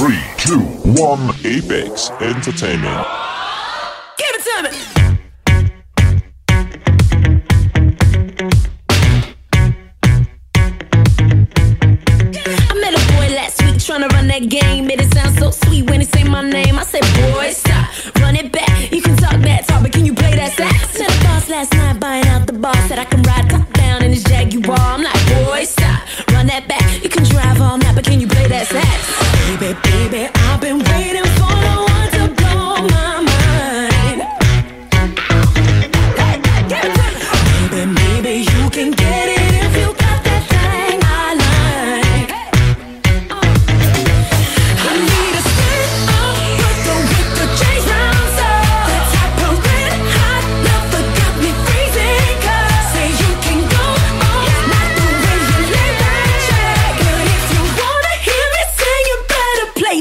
Three, two, one. Apex Entertainment. Give it to me. Trying to run that game. Made it sound so sweet when he say my name. I said, boy, stop, run it back. You can talk that talk, but can you play that sax? Met a boss last night buying out the bar. Said I can ride top Baby, baby,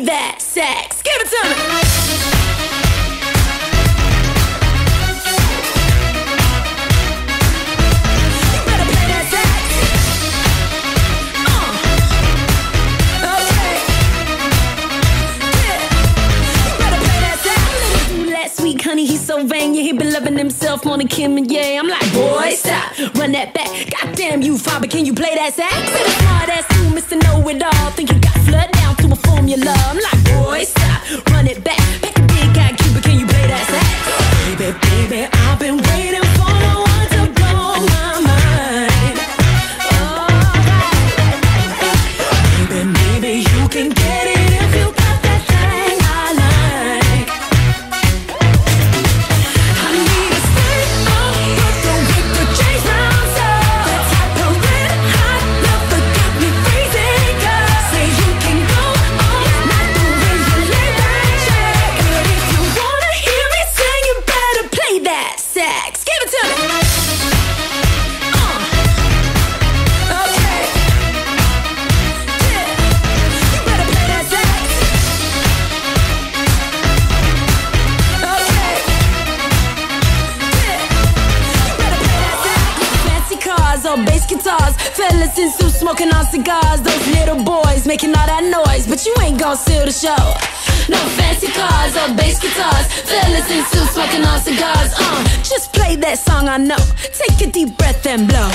that sex. Give it to me. You better play that. Uh. Okay. Yeah. Better play that. Last week, honey, he's so vain. Yeah, he been loving himself more than Kim and Ye. I'm like, boy, stop, run that back. Goddamn you, father, can you play that sax? Smart ass you, Mr. Know It All. Think you got flood down love. I'm like, or bass guitars, fellas in suits smoking on cigars. Those little boys making all that noise, but you ain't gon' steal the show. No fancy cars or bass guitars, fellas in suits smoking on cigars. Uh, just play that song I know. Take a deep breath and blow.